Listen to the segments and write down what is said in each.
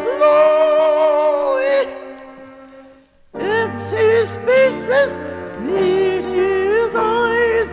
Chloe, empty spaces meet his eyes,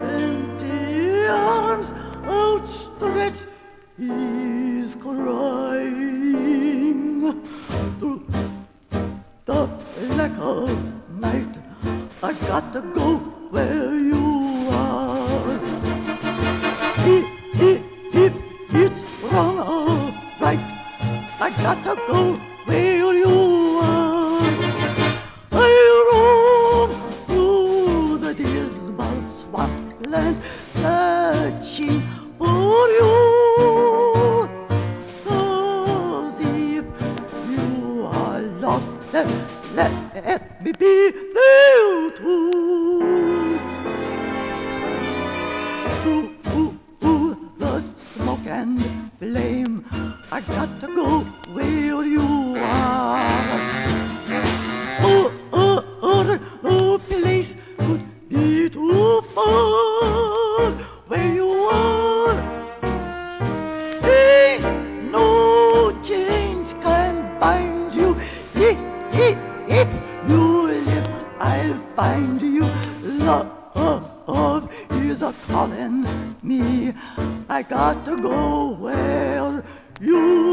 empty arms outstretched, he's crying through the black of night. I got to go where you I got to go where you are. I roam through the dismal swampland, searching for you. 'Cause if you are lost, then let me be there too. The smoke and flame, I got to go where you are. Oh, oh, oh, no place could be too far where you are. Ain't no chains Is are calling me. I got to go where you